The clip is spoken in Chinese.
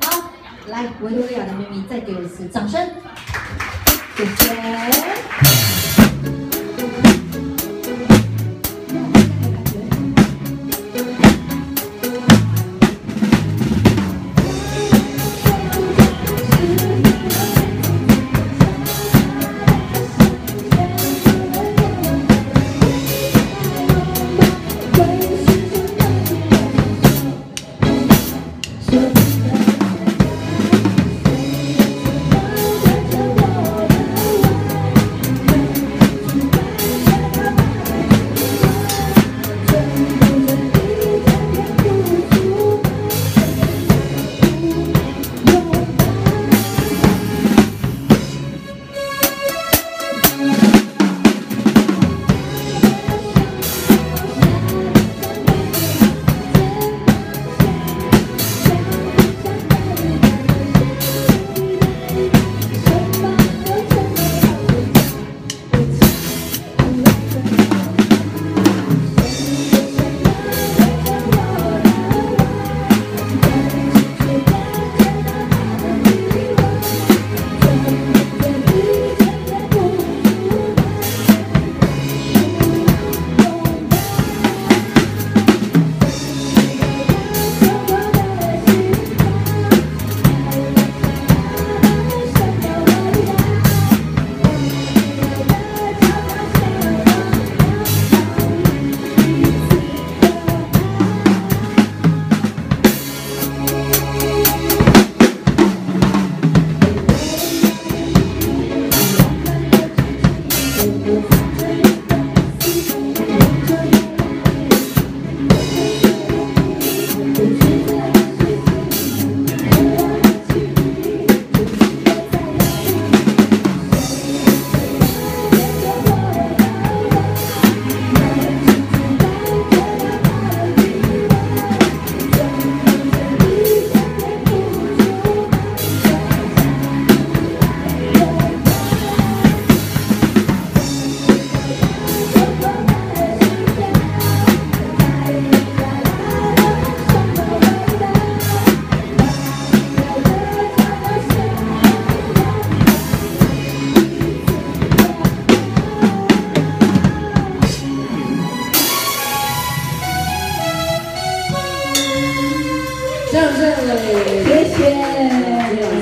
好，来维多利亚的秘密，再给我一次掌声，谢谢。让这位，谢谢。